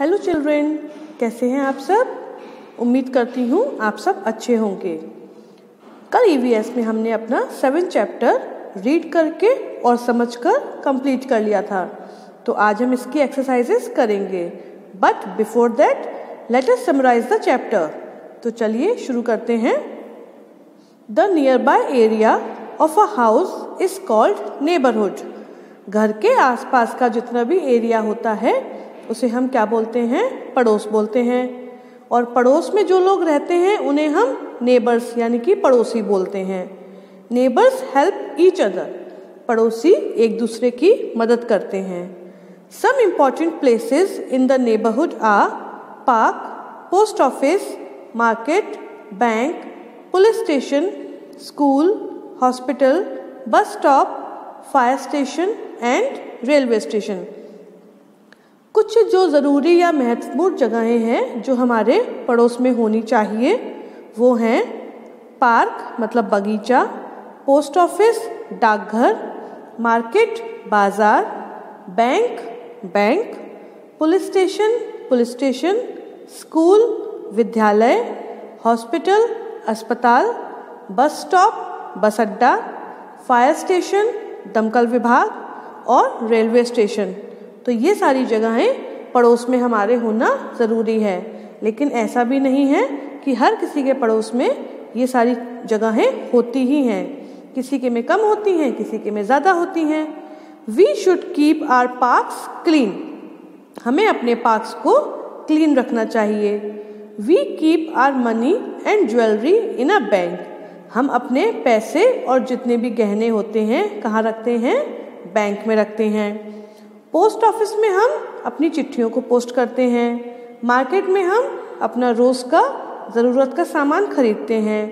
Hello children कैसे हैं आप सब? उम्मीद करती हूँ आप सब अच्छे होंगे। कल ईवीएस में हमने अपना सेवन चैप्टर रीड करके और समझकर कंप्लीट कर लिया था। तो आज हम इसकी एक्सरसाइजेस करेंगे। But before that let us summarise the chapter तो चलिए शुरू करते हैं। The nearby area of a house is called neighbourhood घर के आसपास का जितना भी एरिया होता है उसे हम क्या बोलते हैं? पड़ोस बोलते हैं। और पड़ोस में जो लोग रहते हैं, उन्हें हम नेबर्स यानी कि पड़ोसी बोलते हैं। नेबर्स हेल्प ईच अदर पड़ोसी एक दूसरे की मदद करते हैं। Some important places in the neighbourhood are park post office market bank police station school hospital bus stop fire station and railway station कुछ जो ज़रूरी या महत्वपूर्ण जगहें हैं जो हमारे पड़ोस में होनी चाहिए, वो हैं पार्क मतलब बगीचा, पोस्ट ऑफ़िस, डाकघर, मार्केट, बाज़ार, bank bank, police station police station, school, विद्यालय, हॉस्पिटल, अस्पताल, बस स्टॉप, बस अड्डा, फायर स्टेशन, दमकल विभाग और रेलवे स्टेशन। तो ये सारी जगहें पड़ोस में हमारे होना ज़रूरी है। लेकिन ऐसा भी नहीं है कि हर किसी के पड़ोस में ये सारी जगहें होती ही हैं। किसी के में कम होती हैं, किसी के में ज़्यादा होती हैं। We should keep our parks clean हमें अपने पार्क्स को क्लीन रखना चाहिए। We keep our money and jewellery in a bank हम अपने पैसे और जितने भी गहने होते हैं, कहाँ रखते हैं? बैंक में रखते हैं। पोस्ट ऑफ़िस में हम अपनी चिट्ठियों को पोस्ट करते हैं। मार्केट में हम अपना रोज़ का, ज़रूरत का सामान खरीदते हैं।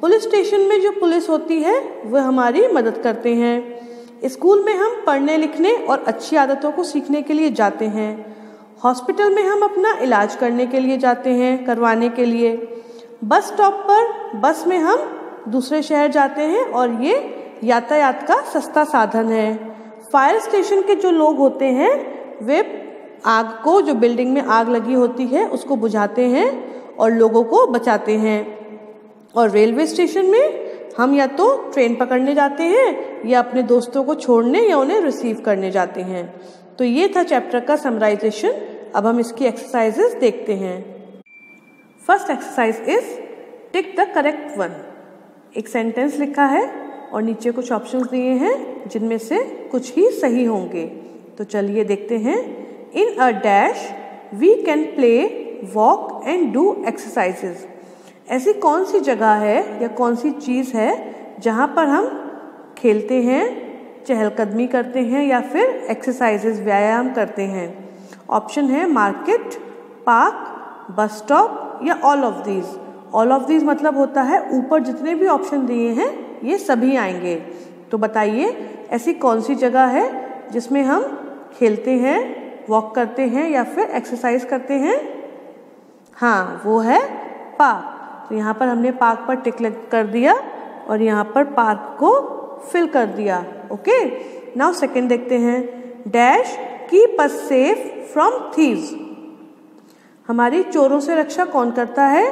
पुलिस स्टेशन में जो पुलिस होती है, वह हमारी मदद करते हैं। स्कूल में हम पढ़ने, लिखने और अच्छी आदतों को सीखने के लिए जाते हैं। हॉस्पिटल में हम अपना इलाज करने के लिए जाते हैं, करवाने के लिए। बस स्टॉप पर बस में हम दूसरे शहर जाते हैं और ये यातायात का सस्ता साधन है। फायर स्टेशन के जो लोग होते हैं, वे आग को, जो बिल्डिंग में आग लगी होती है, उसको बुझाते हैं और लोगों को बचाते हैं। और रेलवे स्टेशन में हम या तो ट्रेन पकड़ने जाते हैं, या अपने दोस्तों को छोड़ने या उन्हें रिसीव करने जाते हैं। तो ये था चैप्टर का समराइजेशन। अब हम इसकी एक्सरसाइजेस देखते हैं। First exercise is tick the correct one एक सेंटेंस लिखा है। और नीचे कुछ ऑप्शंस दिए हैं, जिनमें से कुछ ही सही होंगे। तो चलिए देखते हैं। In a dash we can play walk and do exercises ऐसी कौन सी जगह है या कौन सी चीज़ है जहाँ पर हम खेलते हैं, चहलकदमी करते हैं या फिर एक्सरसाइजेज व्यायाम करते हैं? ऑप्शन है मार्केट पार्क बस स्टॉप या all of these all of these मतलब होता है ऊपर जितने भी ऑप्शन दिए हैं ये सभी आएँगे। तो बताइए, ऐसी कौन सी जगह है जिसमें हम खेलते हैं वॉक करते हैं या फिर एक्सरसाइज करते हैं? हाँ वो है पार्क तो यहाँ पर हमने पार्क पर टिक कर दिया और यहाँ पर पार्क को फिल कर दिया। ओके नाउ सेकंड देखते हैं। Dash keep us safe from thieves हमारी चोरों से रक्षा कौन करता है?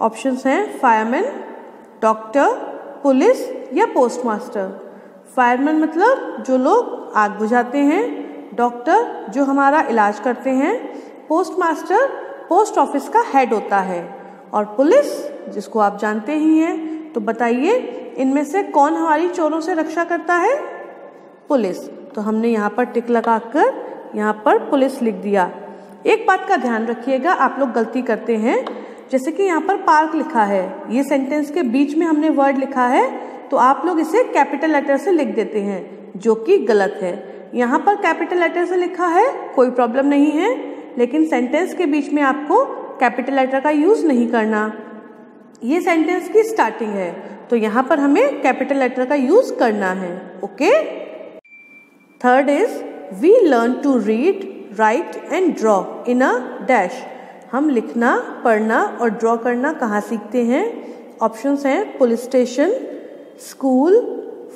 ऑप्शंस हैं फायरमैन डॉक्टर पुलिस या पोस्टमास्टर। फायरमैन मतलब जो लोग आग बुझाते हैं, डॉक्टर जो हमारा इलाज करते हैं, पोस्टमास्टर पोस्ट ऑफ़िस का हेड होता है। और पुलिस, जिसको आप जानते ही हैं तो बताइए, इनमें से कौन हमारी चोरों से रक्षा करता है? पुलिस। तो हमने यहाँ पर टिक लगा कर यहाँ पर पुलिस लिख दिया। एक बात का ध्यान रखिएगा, आप लोग गलती करते हैं। जैसे कि यहाँ पर पार्क लिखा है, ये सेंटेंस के बीच में हमने वर्ड लिखा है तो आप लोग इसे कैपिटल लेटर से लिख देते हैं, जो कि गलत है। यहाँ पर कैपिटल लेटर से लिखा है, कोई प्रॉब्लम नहीं है, लेकिन सेंटेंस के बीच में आपको कैपिटल लेटर का यूज़ नहीं करना। ये सेंटेंस की स्टार्टिंग है तो यहाँ पर हमें कैपिटल लेटर का यूज़ करना है okay third is we learn to read write and draw in a dash हम लिखना, पढ़ना और ड्रॉ करना कहाँ सीखते हैं? ऑप्शंस हैं police station school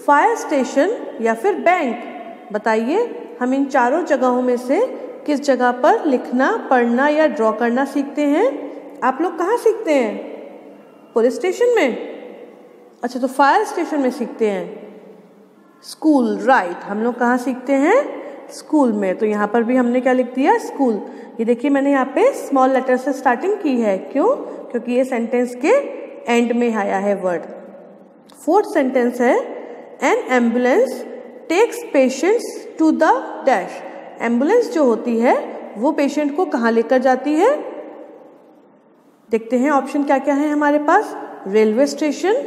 fire station या फिर बैंक बताइए, हम इन चारों जगहों में से किस जगह पर लिखना, पढ़ना या ड्रॉ करना सीखते हैं? आप लोग कहाँ सीखते हैं? पुलिस स्टेशन में? अच्छा तो फायर स्टेशन में सीखते हैं। स्कूल राइट हम लोग कहाँ सीखते हैं? स्कूल में। तो यहाँ पर भी हमने क्या लिख दिया? स्कूल। ये देखिए, मैंने यहाँ पे स्मॉल लेटर से स्टार्टिंग की है। क्यों? क्योंकि ये सेंटेंस के एंड में आया है वर्ड फोर्थ सेंटेंस है an ambulance takes patients to the dash ambulance जो होती है, वो पेशेंट को कहाँ लेकर जाती है? देखते हैं ऑप्शन क्या क्या है हमारे पास। Railway station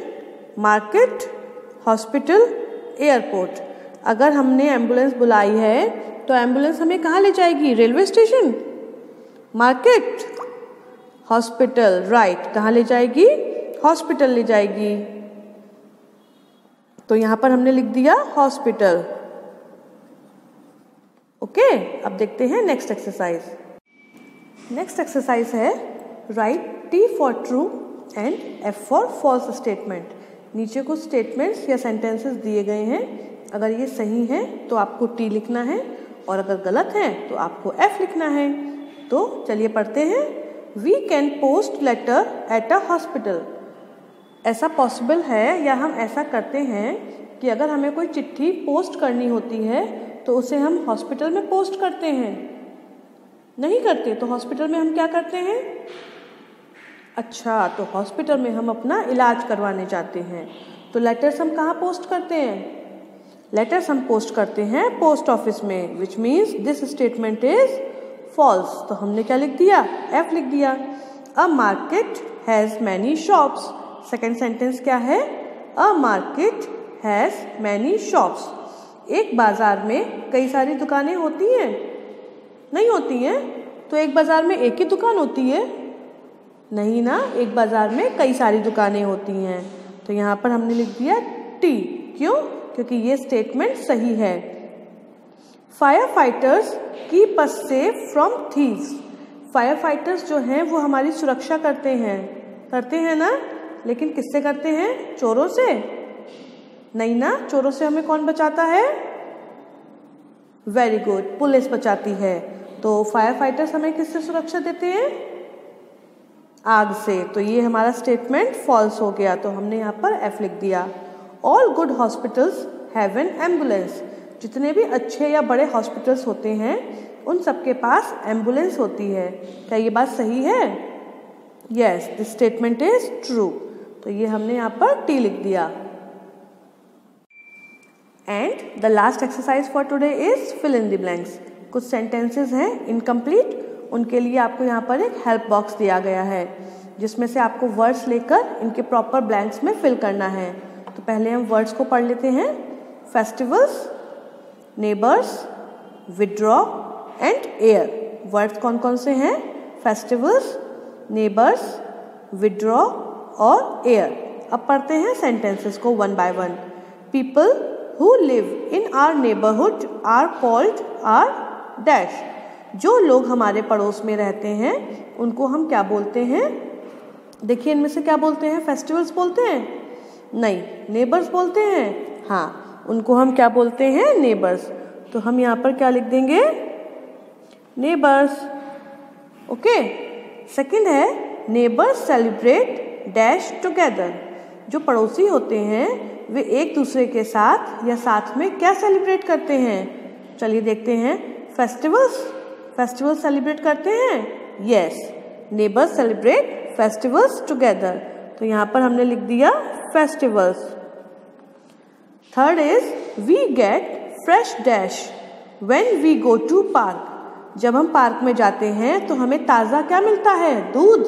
market hospital airport अगर हमने एंबुलेंस बुलाई है तो एंबुलेंस हमें कहाँ ले जाएगी? Railway station? Market? Hospital right कहाँ ले जाएगी? हॉस्पिटल ले जाएगी। तो यहाँ पर हमने लिख दिया हॉस्पिटल। ओके, अब देखते हैं नेक्स्ट एक्सरसाइज नेक्स्ट एक्सरसाइज है right T for true and F for false statement नीचे कुछ स्टेटमेंट्स या सेंटेंसेस दिए गए हैं अगर ये सही है तो आपको टी लिखना है, और अगर गलत है तो आपको एफ़ लिखना है। तो चलिए पढ़ते हैं। We can post letter at a hospital ऐसा पॉसिबल है या हम ऐसा करते हैं कि अगर हमें कोई चिट्ठी पोस्ट करनी होती है तो उसे हम हॉस्पिटल में पोस्ट करते हैं। नहीं करते तो हॉस्पिटल में हम क्या करते हैं? अच्छा तो हॉस्पिटल में हम अपना इलाज करवाने जाते हैं। तो लेटर्स हम कहाँ पोस्ट करते हैं? लेटर्स हम पोस्ट करते हैं पोस्ट ऑफ़िस में which means this statement is false तो हमने क्या लिख दिया? एफ़ लिख दिया। A market has many shops second sentence क्या है? A market has many shops एक बाज़ार में कई सारी दुकानें होती हैं। नहीं होती हैं? तो एक बाज़ार में एक ही दुकान होती है? नहीं ना? एक बाज़ार में कई सारी दुकानें होती हैं। तो यहाँ पर हमने लिख दिया टी क्यों? क्योंकि ये स्टेटमेंट सही है। Fire fighters keep us safe from thieves fire fighters जो हैं, वो हमारी सुरक्षा करते हैं। करते हैं ना? लेकिन किससे करते हैं? चोरों से। नहीं ना? चोरों से हमें कौन बचाता है? वेरी गुड पुलिस बचाती है। तो फायर फाइटर्स हमें किससे सुरक्षा देते हैं? आग से। तो ये हमारा स्टेटमेंट फॉल्स हो गया। तो हमने यहाँ पर एफ़ लिख दिया। All good hospitals have an ambulance जितने भी अच्छे या बड़े हॉस्पिटल्स होते हैं, उन सबके पास एंबुलेंस होती है। क्या ये बात सही है? Yes this statement is true तो ये हमने यहाँ पर टी लिख दिया। And the last exercise for today is fill in the blanks कुछ सेंटेंसेस हैं इनकम्प्लीट उनके लिए आपको यहाँ पर एक हेल्प बॉक्स दिया गया है, जिसमें से आपको वर्ड्स लेकर इनके प्रॉपर ब्लैंक्स में फिल करना है। पहले हम वर्ड्स को पढ़ लेते हैं. Festivals neighbours withdraw and air words कौन कौन से हैं? फेस्टिवल्स नेबर्स विड्रॉ और एयर अब पढ़ते हैं सेंटेंसेस को one by one people who live in our neighbourhood are called are dash जो लोग हमारे पड़ोस में रहते हैं, उनको हम क्या बोलते हैं? देखिए इनमें से क्या बोलते हैं? फेस्टिवल्स बोलते हैं? नहीं नेबर्स बोलते हैं। हाँ उनको हम क्या बोलते हैं? नेबर्स तो हम यहाँ पर क्या लिख देंगे? नेबर्स ओके सेकंड है नेबर्स सेलिब्रेट डैश टुगेदर जो पड़ोसी होते हैं, वे एक दूसरे के साथ या साथ में क्या सेलिब्रेट करते हैं? चलिए देखते हैं। फेस्टिवल्स फेस्टिवल्स सेलिब्रेट करते हैं? Yes neighbours celebrate festivals together तो यहाँ पर हमने लिख दिया festivals third is we get fresh dash when we go to park जब हम पार्क में जाते हैं तो हमें ताज़ा क्या मिलता है? दूध।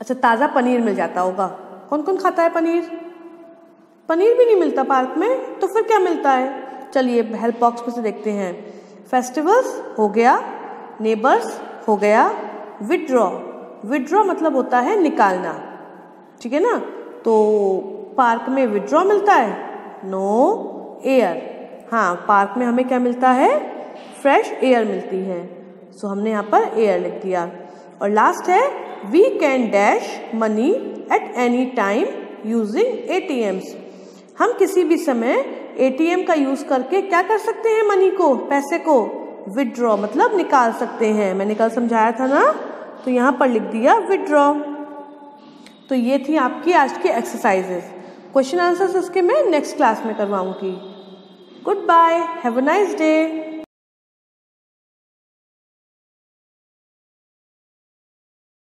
अच्छा ताज़ा पनीर मिल जाता होगा। कौन कौन खाता है पनीर? पनीर भी नहीं मिलता पार्क में तो फिर क्या मिलता है? चलिए हेल्प बॉक्स में से देखते हैं। फेस्टिवल्स हो गया। नेबर्स हो गया। विड्रॉ विड्रॉ मतलब होता है निकालना। ठीक है ना? तो पार्क में विड्रॉ मिलता है? नो एयर हाँ पार्क में हमें क्या मिलता है? फ्रेश एयर मिलती है। सो हमने यहाँ पर एयर लिख दिया। और लास्ट है we can dash money at any time using a हम किसी भी समय एटीएम का यूज़ करके क्या कर सकते हैं मनी को, पैसे को? विड्रॉ मतलब निकाल सकते हैं। मैंने कल समझाया था ना? तो यहाँ पर लिख दिया विड्रॉ तो ये थी आपकी आज की एक्सरसाइजेस क्वेश्चन आंसर्स इसके मैं नेक्स्ट क्लास में करवाऊँगी. Goodbye have a nice day